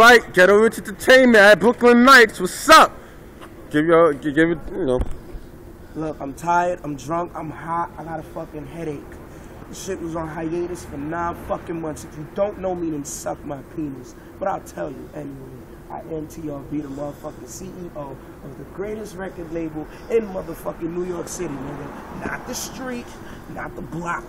Right, Ghetto Rich Entertainment at Brooklyn Nights. What's up? Give your, give it, you know. Look, I'm tired, I'm drunk, I'm hot, I got a fucking headache. This shit was on hiatus for nine fucking months. If you don't know me, then suck my penis. But I'll tell you anyway. I am TRB, the motherfucking CEO of the greatest record label in motherfucking New York City, nigga. Not the street, not the block,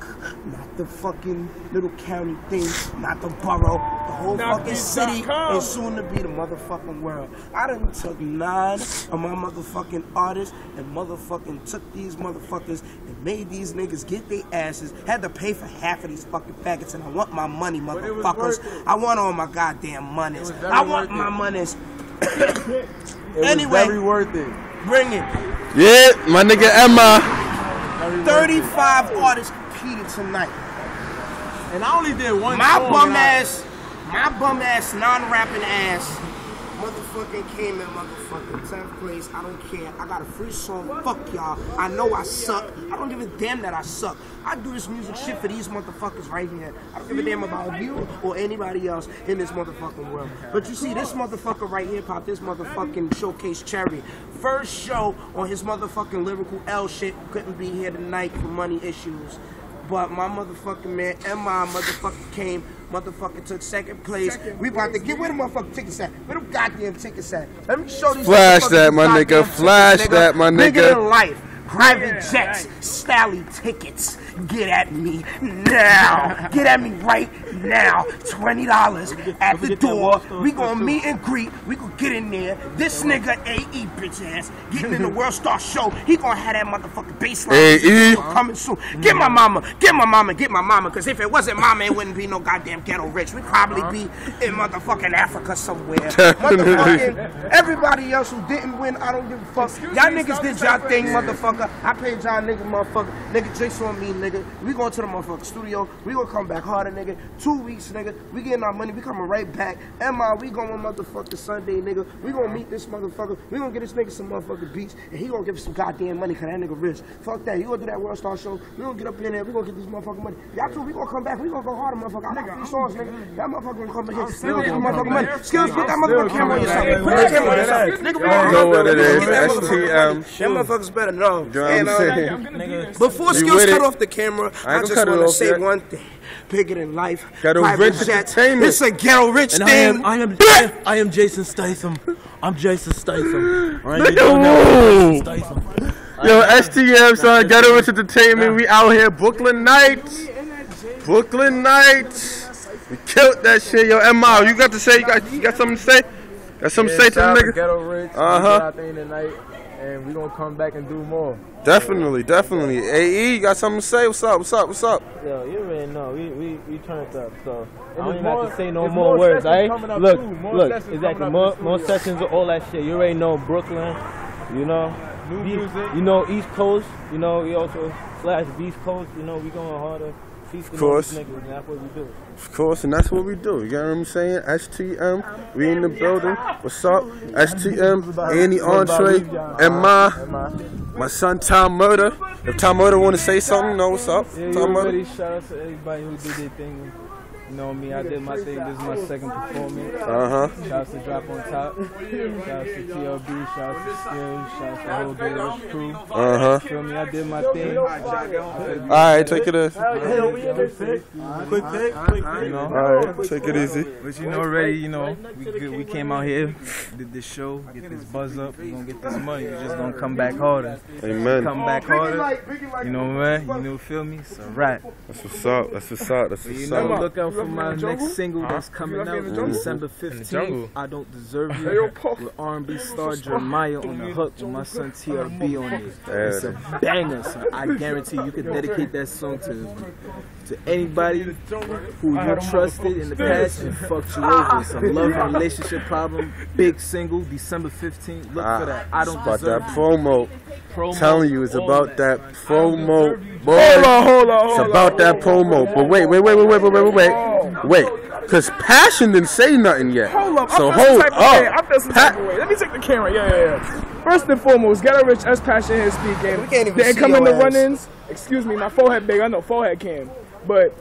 not the fucking little county thing, not the borough, the whole fucking city, and soon to be the motherfucking world. I done took nine of my motherfucking artists and motherfucking took these motherfuckers and made these niggas get their asses, had to pay for half of these fucking faggots, and I want my money, motherfuckers. I want all my goddamn monies. I want my it. monies. It Anyway. was very worth it. Bring it. Yeah, my nigga Emma. Very worth 35 artists competed tonight. And I only did one. My bum ass, my bum ass, non-rapping ass, motherfucking came in motherfucking 10th place. I don't care. I got a free song. Fuck y'all. I know I suck. I don't give a damn that I suck. I do this music shit for these motherfuckers right here. I don't give a damn about you or anybody else in this motherfucking world. But you see, this motherfucker right here, pop this motherfucking showcase cherry. First show on his motherfucking lyrical L shit. Couldn't be here tonight for money issues. But my motherfucking man and my motherfucker came, motherfucker took second place. We about to get where the motherfucking tickets at? Where the goddamn tickets at? Let me show these Flash that, my nigga. Flash tickets, that, my Bigger nigga. than life. Private jets, Stalley tickets. Get at me now. Get at me right now. Twenty dollars at the door. We gonna meet and greet. We gonna get in there. This nigga AE bitch ass getting in the World Star Show. He gonna have that motherfucking baseline AE. coming soon. Get my mama, get my mama, get my mama. Cause if it wasn't mama, it wouldn't be no goddamn ghetto rich. We'd probably be in motherfucking Africa somewhere. motherfucking everybody else who didn't win, I don't give a fuck. Y'all niggas did y'all thing, motherfucker. I paid y'all nigga, motherfucker. Nigga, drinks on me, nigga. We going to the motherfucking studio. We gonna come back harder, nigga. Two weeks, nigga. We getting our money. We coming right back. Emma, we going motherfucking Sunday, nigga. We gonna meet this motherfucker. We gonna get this nigga some motherfucking beats, and he gonna give us some goddamn money, cause that nigga rich. Fuck that. He gonna do that World Star show. We gonna get up in there. We gonna get this motherfucking money. Y'all too, we gonna come back. We gonna go harder, motherfucker. I got three songs, nigga. Y'all motherfucker gonna come back here. We still gonna get this gonna motherfucking come money. Skills, put that I'm motherfucking still camera on coming yourself. back. Put that camera on Yeah. yourself. Yeah. Nigga, we Yeah. gonna You know what it is. Get that motherfucker. STM. That motherfucker's better than all. You know what I'm And, uh, saying? Before skills cut it. off the camera, I I, just want to say yet. one thing. Bigger than life. Ghetto Private Rich jets. Entertainment. It's a ghetto rich And I thing. am, I am, I am, I am Jason Statham. I'm Jason Statham. All right, you Nigga, don't know whoa. Jason Statham. Yo, STM, son. Ghetto Rich Entertainment. We out here. Brooklyn Nights. Brooklyn Nights. We killed that shit. Yo, Emma, you got to say, you got, you got something to say? Got something to say to the shout out nigga? Ghetto Rich. Uh-huh. We did our thing tonight, and we're gonna come back and do more. Definitely, definitely. AE, you got something to say? What's up? What's up? What's up? Yo, you already know. We we we turned up, so I there's don't even more- have to say no more, more words, sessions alright? coming up Look, too. More look, sessions exactly. More more studio. sessions, all that shit. You already know Brooklyn. You know, New Be- music. You know East Coast. You know we also slash Beast Coast. You know we going harder. Feasting Of course. on and that's what we do. Of course, and that's what we do. You get what I'm saying? STM, we in the building. What's up? STM, Annie Entree, and my my son Tom Murder. If Tom Murder want to say something, know what's up? Tom Murder. already shout out to everybody who did their thing. You know me, I did my thing. This is my second performance. Uh huh. Shout out to Drop on Top. Shout to TLB. Shout to Skills. Shout to the whole Day crew. Uh huh. Feel me? I did my thing. All right, take it easy. Quick pick, quick pick. You know, All right, take it easy. but you know already, you know, we good, we came out here, did this show, get this buzz up, we gonna get this money. We just gonna come back harder, Amen. come back harder. You know what? You know, feel me? It's a rap. That's what's up. That's what's up. That's You what's up. look out for from my next single that's coming out on December 15th. I don't deserve you with R&B star Jeremiah on the hook with my son TRB on it. It's a banger, son. I guarantee you can dedicate that song to to anybody who you trusted in the past and fucked you over. It's a love and relationship problem. Big single, December 15th. Look for ah, that. I don't deserve that promo. promo. Telling you, it's about that, promo. Boy, hold on, hold on, hold. It's about that promo. But wait, wait, wait, wait, wait, wait, wait, wait wait. Cause Passion didn't say nothing yet. Hold up. So I feel hold type of way. up. I feel some Pa- type of way. Let me take the camera. Yeah, yeah, yeah. First and foremost, Ghetto Rich S Passion here speaking. We can't even Didn't come in the ass. run-ins. Excuse me, my forehead big. I know forehead cam, but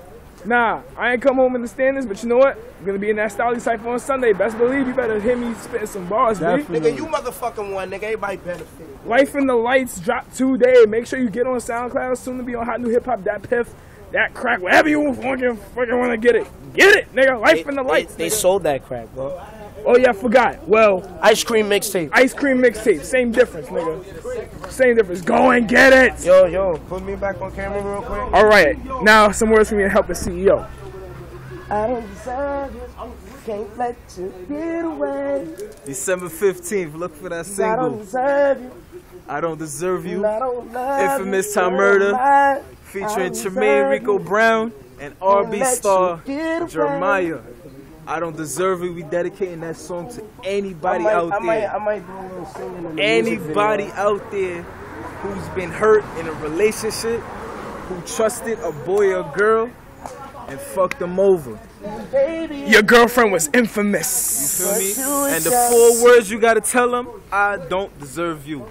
Nah, I ain't come home in the standings, but you know what? I'm gonna be in that Stalley Cypher on Sunday. Best believe you better hear me spitting some bars, B. Nigga, you motherfucking one, nigga. Everybody benefit. Life in the Lights drop today. Make sure you get on SoundCloud. Soon to be on Hot New Hip Hop, DatPiff, that crack, whatever you fucking fucking wanna get it. Get it, nigga. Life in the Lights. They nigga. sold that crack, bro. Oh yeah, I forgot. Well, Ice cream mixtape. ice cream mixtape. Same difference, nigga. Same difference. Go and get it. Yo, yo, put me back on camera real quick. All right. Now some words from me to help the CEO. I don't deserve it. Can't let you get away. December 15th, look for that single. I don't deserve you. I don't deserve you. I don't love Infamous you. Time You're Murder. Featuring Tremaine Rico Brown and RB star you. Jeremiah. I don't deserve it. We dedicating that song to anybody might, out I there. I might do a little singing in the music Anybody out there who's been hurt in a relationship, who trusted a boy or girl and fucked them over. Your girlfriend was infamous. Feel me? And the four words you gotta tell them, I don't deserve you.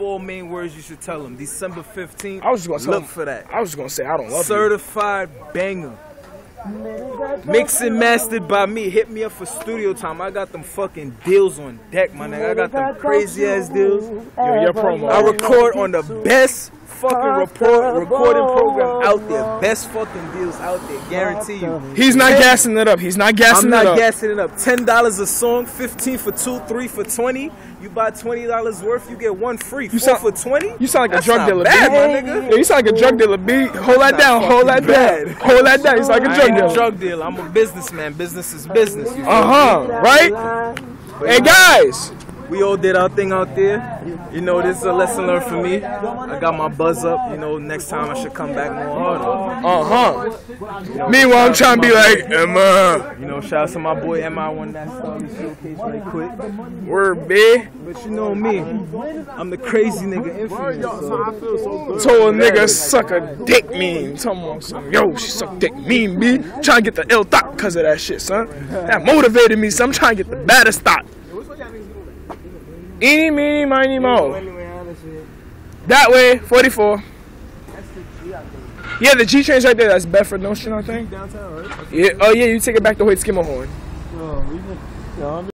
Four main words you should tell them. December 15th. I was just gonna tell look them- for that. I was just gonna say I don't love you. Certified banger. Mixed and mastered by me. Hit me up for studio time. I got them fucking deals on deck, my nigga. I got them crazy ass deals. Yo, your promo. I record on the best fucking report, recording program out there. Best fucking deals out there. Guarantee you. He's not gassing it up. He's not gassing I'm it not up. gassing it up. Ten dollars a song, fifteen for two, three for twenty. You buy twenty dollars worth, you get one free. Four sound- for twenty. You sound like That's a drug dealer, bad, my nigga. Yeah, you sound like a drug dealer, B. Hold that down. Hold that fucking down. bad. Hold that down. You sound like a drug dealer. drug dealer. I'm a businessman. Business is business. You? Uh huh. Right? Hey guys. We all did our thing out there. You know, this is a lesson learned for me. I got my buzz up. You know, next time I should come back more harder. Uh huh. Meanwhile, I'm trying to be like Emma. You know, shout out to my boy MI won that Stalley showcase right quick. Word, B. But you know me, I'm the crazy nigga infamous. So. Told a nigga suck a dick mean. Talking about some yo, she suck dick mean, B. Trying to get the ill thought because of that shit, son. That motivated me, so I'm trying to get the baddest thought. Eeny, meeny, miny, mo. That way, 44. Yeah, the G train's right there. That's Bedford Nostrand, I think. Downtown, right? Yeah. Oh yeah, you take it back to Hoyt Schermerhorn. Yo,